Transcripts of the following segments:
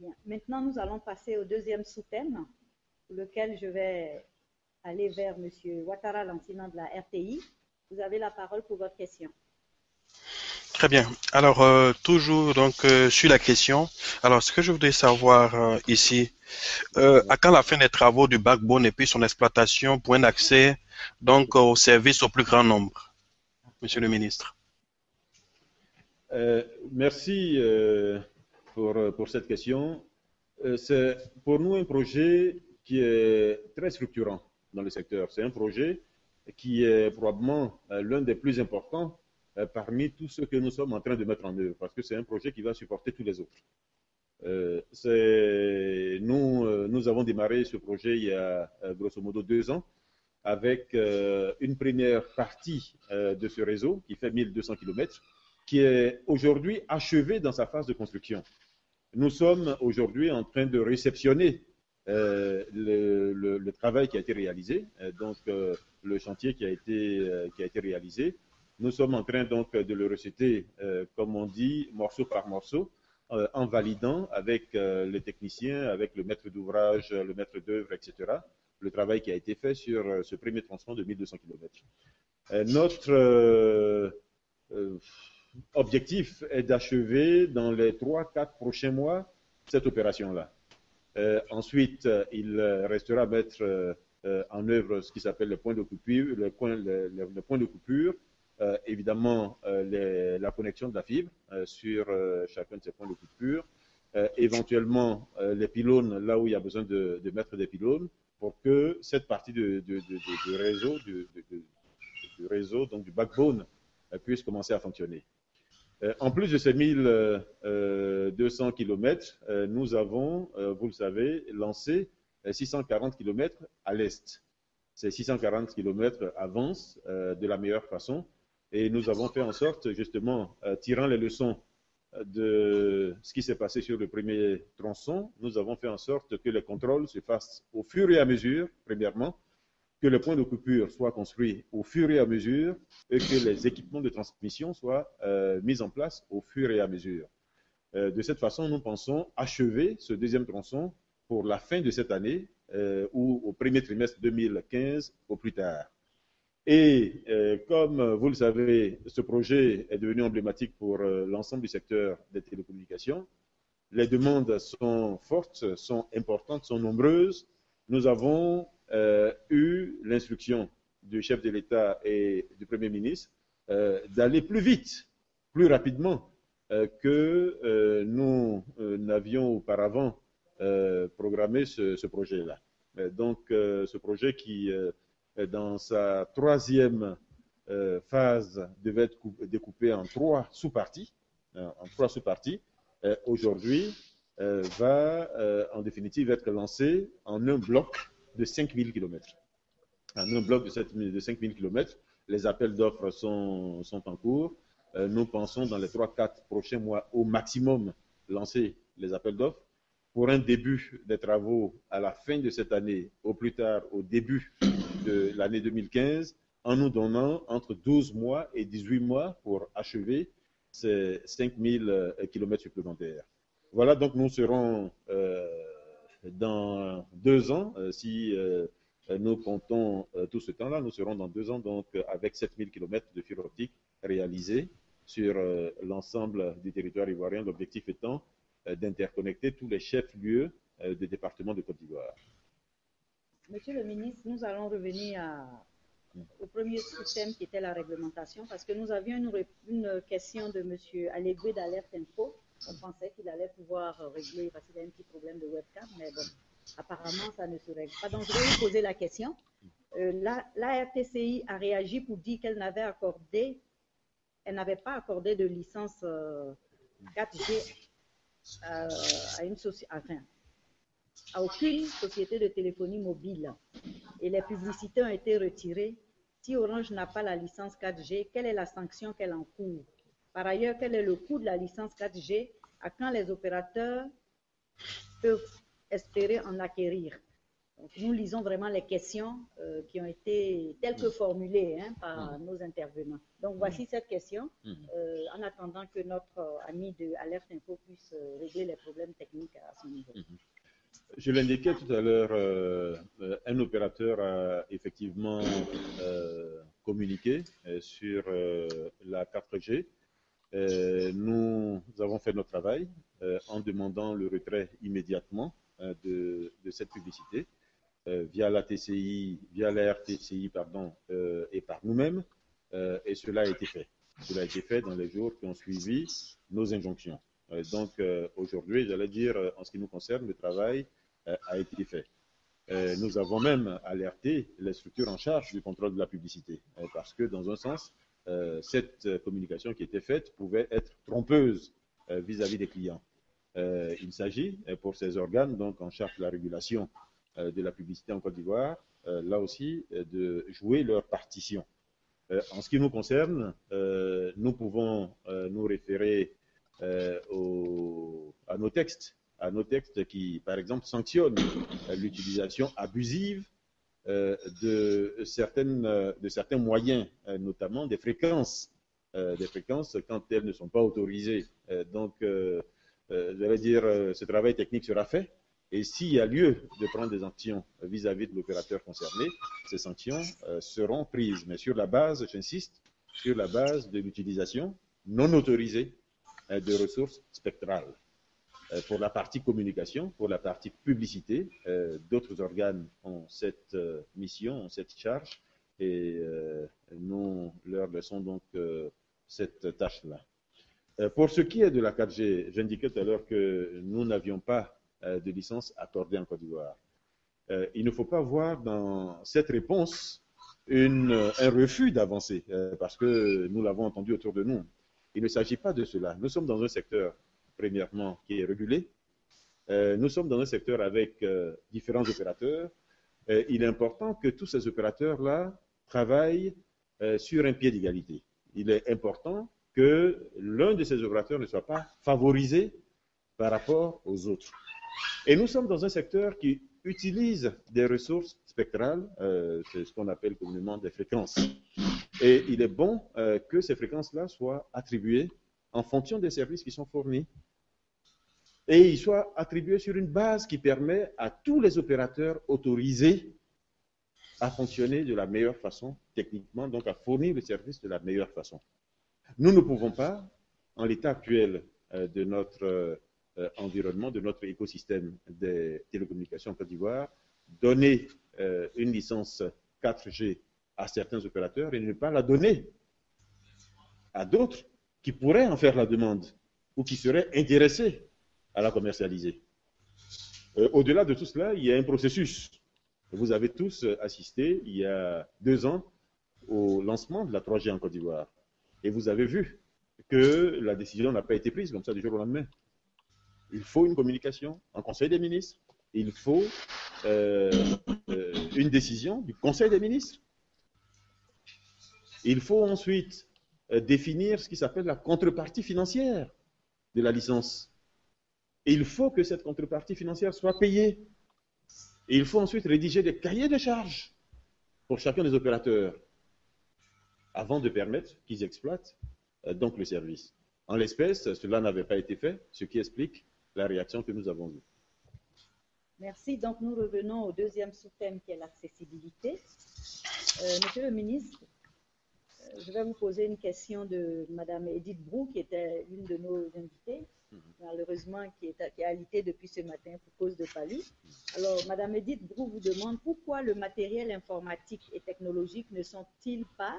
Bien. Maintenant, nous allons passer au deuxième sous-thème, pour lequel je vais aller vers M. Ouattara Lantina de la RTI. Vous avez la parole pour votre question. Très bien. Alors, euh, toujours donc euh, sur la question. Alors, ce que je voudrais savoir euh, ici, à quand la fin des travaux du backbone et puis son exploitation pour un accès donc au service au plus grand nombre, Monsieur le Ministre. merci pour, pour cette question. C'est pour nous un projet qui est très structurant dans le secteur. C'est un projet qui est probablement l'un des plus importants euh, parmi tous ceux que nous sommes en train de mettre en œuvre, parce que c'est un projet qui va supporter tous les autres. Euh, nous, euh, nous avons démarré ce projet il y a grosso modo deux ans avec une première partie de ce réseau qui fait 1200 km, qui est aujourd'hui achevé dans sa phase de construction. Nous sommes aujourd'hui en train de réceptionner le, le, travail qui a été réalisé, donc le chantier qui a été, réalisé. Nous sommes en train donc de le reciter, euh, comme on dit, morceau par morceau, euh, en validant avec euh, les techniciens, avec le maître d'ouvrage, le maître d'œuvre, etc., le travail qui a été fait sur ce premier tronçon de 1200 km. notre objectif est d'achever dans les 3-4 prochains mois cette opération-là. ensuite, il restera à mettre en œuvre ce qui s'appelle le point de coupure, de euh, évidemment euh, la connexion de la fibre euh, sur chacun de ces points de coupure, éventuellement les pylônes là où il y a besoin de, mettre des pylônes pour que cette partie du réseau, du, réseau, donc du backbone, puisse commencer à fonctionner. En plus de ces 1200 km, nous avons, vous le savez, lancé 640 km à l'est. Ces 640 km avancent de la meilleure façon et nous avons fait en sorte, justement, euh, tirant les leçons euh, de ce qui s'est passé sur le premier tronçon, nous avons fait en sorte que les contrôles se fassent au fur et à mesure, premièrement, que le point de coupure soit construit au fur et à mesure et que les équipements de transmission soient euh, mis en place au fur et à mesure. de cette façon, nous pensons achever ce deuxième tronçon pour la fin de cette année ou au premier trimestre 2015 au plus tard. Et euh, comme vous le savez, ce projet est devenu emblématique pour euh, l'ensemble du secteur des télécommunications. Les demandes sont fortes, sont importantes, sont nombreuses. Nous avons euh, eu l'instruction du chef de l'État et du Premier ministre d'aller plus vite, plus rapidement que nous n'avions auparavant programmé ce, ce projet-là. donc, ce projet qui euh, dans sa troisième euh, phase, devait être découpée en trois sous-parties. Euh, en trois sous-parties. Aujourd'hui, va en définitive être lancé en un bloc de 5000 km. En un bloc de, 5000 km, les appels d'offres sont, en cours. nous pensons dans les 3-4 prochains mois au maximum lancer les appels d'offres pour un début des travaux à la fin de cette année, au plus tard au début de l'année 2015, en nous donnant entre 12 mois et 18 mois pour achever ces 5000 km supplémentaires. Voilà, donc nous serons euh, dans deux ans, euh, si euh, nous comptons tout ce temps-là, nous serons dans deux ans donc avec 7000 km de fibre optique réalisés sur l'ensemble du territoire ivoirien, l'objectif étant d'interconnecter tous les chefs-lieux des départements de Côte d'Ivoire. Monsieur le ministre, nous allons revenir au premier système qui était la réglementation, parce que nous avions une, question de Monsieur Allegoué d'Alerte Info. On pensait qu'il allait pouvoir régler parce qu'il a un petit problème de webcam, mais bon, apparemment, ça ne se règle pas. Donc, je vais vous poser la question. Euh, la, RTCI a réagi pour dire qu'elle n'avait accordé, elle n'avait pas accordé de licence 4G euh, euh, à une société, enfin, à aucune société de téléphonie mobile et les publicités ont été retirées. Si Orange n'a pas la licence 4G, quelle est la sanction qu'elle encourt? Par ailleurs, quel est le coût de la licence 4G À quand les opérateurs peuvent espérer en acquérir? Nous lisons vraiment les questions euh, qui ont été telles que formulées hein, par nos intervenants. Donc voici cette question, euh, en attendant que notre ami de Alerte Info puisse euh, régler les problèmes techniques à son niveau. Je l'indiquais tout à l'heure, un opérateur a effectivement communiqué sur la 4G. Nous avons fait notre travail en demandant le retrait immédiatement de, de, cette publicité. Euh, via la TCI, via la RTCI, pardon, euh, et par nous-mêmes, euh, et cela a été fait. Cela a été fait dans les jours qui ont suivi nos injonctions. donc aujourd'hui, j'allais dire, en ce qui nous concerne, le travail a été fait. nous avons même alerté les structures en charge du contrôle de la publicité, parce que dans un sens, cette communication qui était faite pouvait être trompeuse vis-à-vis -vis des clients. il s'agit pour ces organes donc en charge de la régulation euh, de la publicité en Côte d'Ivoire, euh, là aussi, euh, de jouer leur partition. en ce qui nous concerne, nous pouvons nous référer à nos textes, à nos textes qui, par exemple, sanctionnent l'utilisation abusive de, certaines, de certains moyens, notamment des fréquences, des fréquences quand elles ne sont pas autorisées. donc, j'allais dire, ce travail technique sera fait et s'il y a lieu de prendre des sanctions vis-à-vis de l'opérateur concerné, ces sanctions euh, seront prises. Mais sur la base, j'insiste, sur la base de l'utilisation non autorisée euh, de ressources spectrales. Euh, pour la partie communication, pour la partie publicité, d'autres organes ont cette mission, ont cette charge, et nous leur laissons donc cette tâche-là. pour ce qui est de la 4G, j'indiquais tout à l'heure que nous n'avions pas euh, de licence accordée en Côte d'Ivoire. Euh, il ne faut pas voir dans cette réponse un refus d'avancer, euh, parce que nous l'avons entendu autour de nous. Il ne s'agit pas de cela. Nous sommes dans un secteur, premièrement, qui est régulé. nous sommes dans un secteur avec différents opérateurs. il est important que tous ces opérateurs-là travaillent sur un pied d'égalité. Il est important que l'un de ces opérateurs ne soit pas favorisé par rapport aux autres. Et nous sommes dans un secteur qui utilise des ressources spectrales, euh, c'est ce qu'on appelle communément des fréquences. Et il est bon euh, que ces fréquences-là soient attribuées en fonction des services qui sont fournis. Et ils soient attribués sur une base qui permet à tous les opérateurs autorisés à fonctionner de la meilleure façon techniquement, donc à fournir le service de la meilleure façon. Nous ne pouvons pas, en l'état actuel euh, de notre euh, environnement, de notre écosystème des télécommunications en Côte d'Ivoire, donner euh, une licence 4G à certains opérateurs et ne pas la donner à d'autres qui pourraient en faire la demande ou qui seraient intéressés à la commercialiser. Euh, au-delà de tout cela, il y a un processus. Vous avez tous assisté il y a deux ans au lancement de la 3G en Côte d'Ivoire. Et vous avez vu que la décision n'a pas été prise comme ça du jour au lendemain. Il faut une communication en Conseil des ministres. Il faut euh, euh, une décision du Conseil des ministres. Il faut ensuite définir ce qui s'appelle la contrepartie financière de la licence. Il faut que cette contrepartie financière soit payée. Il faut ensuite rédiger des cahiers de charges pour chacun des opérateurs avant de permettre qu'ils exploitent donc le service. En l'espèce, cela n'avait pas été fait, ce qui explique la réaction que nous avons eue. Merci. Donc, nous revenons au deuxième sous-thème qui est l'accessibilité. Euh, monsieur le ministre, euh, je vais vous poser une question de Madame Edith Brou, qui était une de nos invitées. Malheureusement, qui est, alité depuis ce matin pour cause de palu. Alors, Madame Edith Brou vous demande pourquoi le matériel informatique et technologique ne sont-ils pas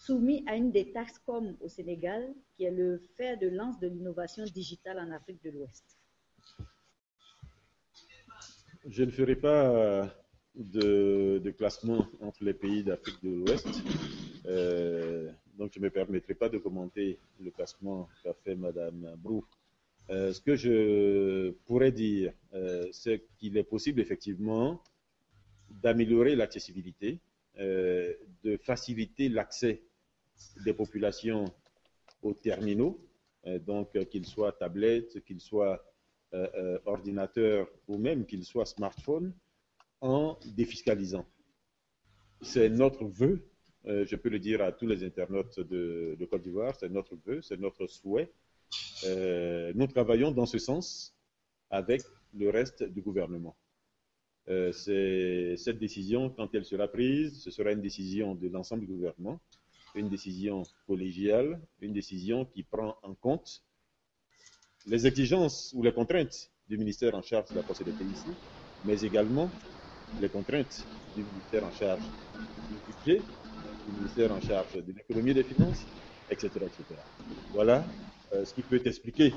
soumis à une des taxes comme au Sénégal, qui est le fer de lance de l'innovation digitale en Afrique de l'Ouest? Je ne ferai pas euh, de, classement entre les pays d'Afrique de l'Ouest. Euh, donc, je ne me permettrai pas de commenter le classement qu'a fait Mme Brou. Euh, ce que je pourrais dire, c'est qu'il est possible effectivement d'améliorer l'accessibilité, de faciliter l'accès des populations aux terminaux, euh, donc euh, qu'ils soient tablettes, qu'ils soient euh, ordinateurs ou même qu'ils soient smartphones, en défiscalisant. C'est notre vœu, euh, je peux le dire à tous les internautes de, Côte d'Ivoire, c'est notre vœu, c'est notre souhait. Euh, nous travaillons dans ce sens avec le reste du gouvernement. Euh, cette décision, quand elle sera prise, ce sera une décision de l'ensemble du gouvernement, une décision collégiale, une décision qui prend en compte les exigences ou les contraintes du ministère en charge de la procédure ici, mais également les contraintes du ministère en charge du budget, ministère en charge de l'économie et des finances, etc. etc. Voilà euh, ce qui peut expliquer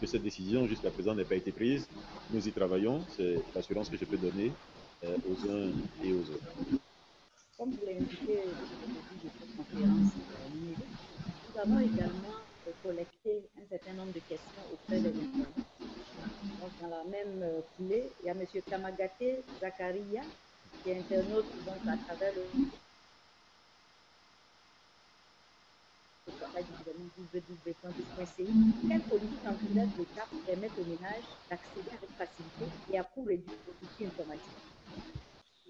que cette décision jusqu'à présent n'ait pas été prise. Nous y travaillons, c'est l'assurance que je peux donner euh, aux uns et aux autres. Comme vous l'avez indiqué au début de cette euh, nous avons également collecté un certain nombre de questions auprès des internautes. Donc, dans la même foulée, il y a M. Kamagate Zakaria, qui est internaute donc, à travers le du gouvernement quelle politique envisage l'État pour permettre aux ménages d'accéder avec facilité et à coût réduit aux outils informatiques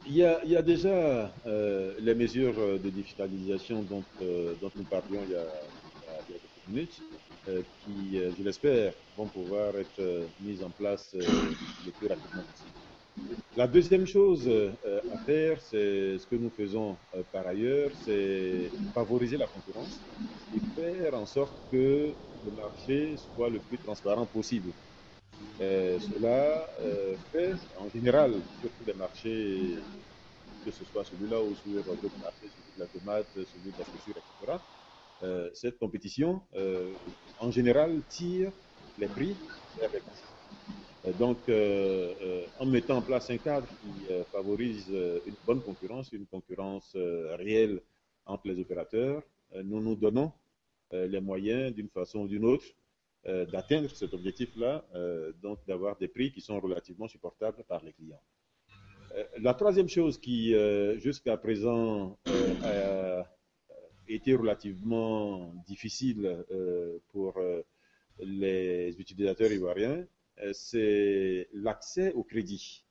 il y, a, il y a déjà euh, les mesures de digitalisation dont, euh, dont nous parlions il y a, il y a quelques minutes, euh, qui, je l'espère, vont pouvoir être mises en place le plus rapidement possible. La deuxième chose euh, à faire, c'est ce que nous faisons euh, par ailleurs, c'est favoriser la concurrence et faire en sorte que le marché soit le plus transparent possible. Euh, cela fait, en général, sur tous les marchés, que ce soit celui-là ou sur d'autres marchés, celui de la tomate, celui de la chaussure, etc., cette compétition, en général, tire les prix vers les euh, donc, euh, euh, en mettant en place un cadre qui favorise une bonne concurrence, une concurrence réelle entre les opérateurs, nous nous donnons les moyens, d'une façon ou d'une autre, d'atteindre cet objectif-là, donc d'avoir des prix qui sont relativement supportables par les clients. la troisième chose qui, jusqu'à présent, a été relativement difficile pour les utilisateurs ivoiriens, euh, c'est l'accès au crédit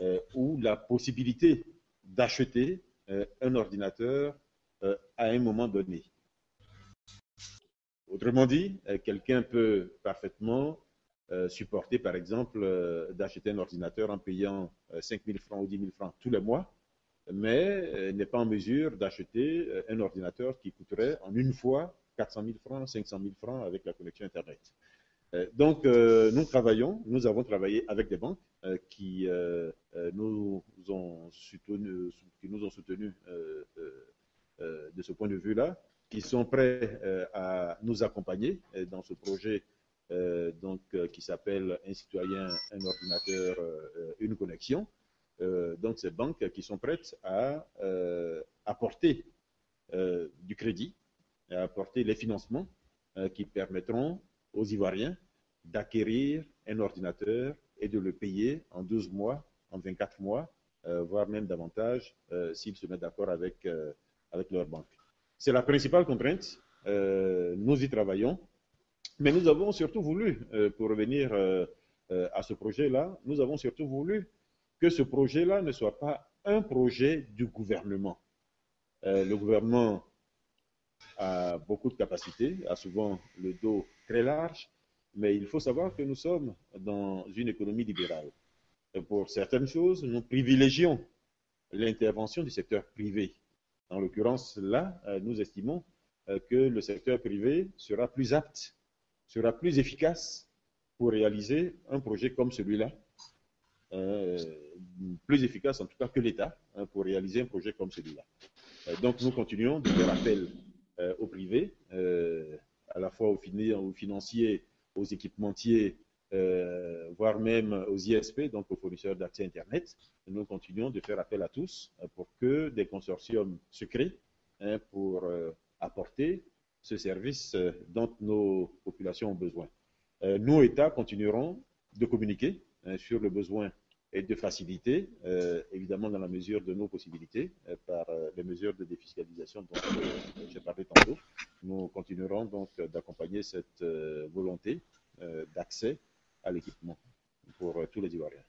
euh, ou la possibilité d'acheter euh, un ordinateur à un moment donné. Autrement dit, quelqu'un peut parfaitement supporter, par exemple, d'acheter un ordinateur en payant 5 000 francs ou 10 000 francs tous les mois, mais n'est pas en mesure d'acheter un ordinateur qui coûterait en une fois 400 000 francs, 500 000 francs avec la connexion Internet. Euh, donc, euh, nous travaillons, nous avons travaillé avec des banques euh, qui, nous ont soutenu, qui nous ont soutenus de ce point de vue-là, qui sont prêts à nous accompagner dans ce projet donc, qui s'appelle Un citoyen, un ordinateur, une connexion. donc, ces banques qui sont prêtes à apporter du crédit, à apporter les financements qui permettront aux Ivoiriens d'acquérir un ordinateur et de le payer en 12 mois, en 24 mois, euh, voire même davantage euh, s'ils se mettent d'accord avec, euh, avec leur banque. C'est la principale contrainte. nous y travaillons. Mais nous avons surtout voulu, pour revenir à ce projet-là, nous avons surtout voulu que ce projet-là ne soit pas un projet du gouvernement. le gouvernement a beaucoup de capacités, a souvent le dos très large, mais il faut savoir que nous sommes dans une économie libérale. Pour certaines choses, nous privilégions l'intervention du secteur privé. En l'occurrence, là, euh, nous estimons euh, que le secteur privé sera plus apte, sera plus efficace pour réaliser un projet comme celui-là, euh, plus efficace en tout cas que l'État hein, pour réaliser un projet comme celui-là. donc nous continuons de faire appel au privé, à la fois aux, aux financiers aux équipementiers, euh, voire même aux ISP, donc aux fournisseurs d'accès Internet. Nous continuons de faire appel à tous euh, pour que des consortiums se créent hein, pour euh, apporter ce service dont nos populations ont besoin. nous, États, continuerons de communiquer hein, sur le besoin et de faciliter, évidemment dans la mesure de nos possibilités, par les mesures de défiscalisation dont j'ai parlé tantôt. Nous continuerons donc d'accompagner cette volonté euh, d'accès à l'équipement pour euh, tous les Ivoiriens.